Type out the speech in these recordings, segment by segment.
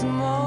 small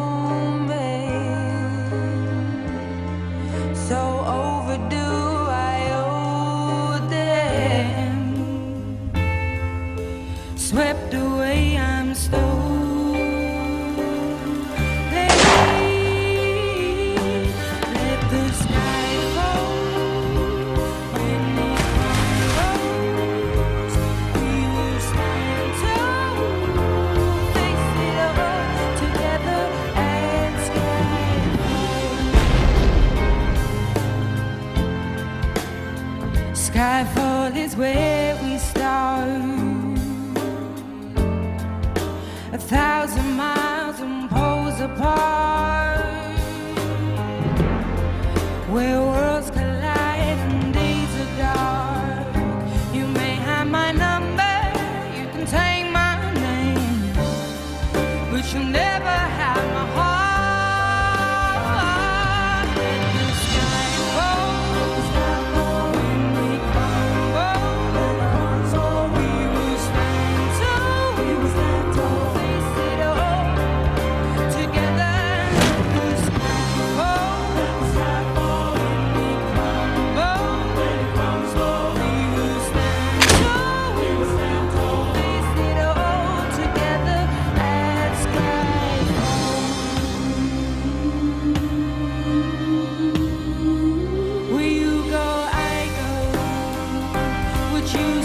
Skyfall is where we start. A thousand miles and poles apart. you